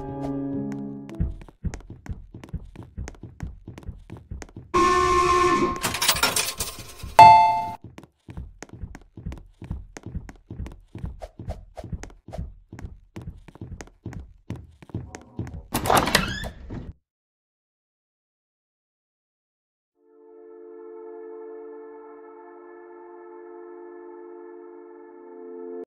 you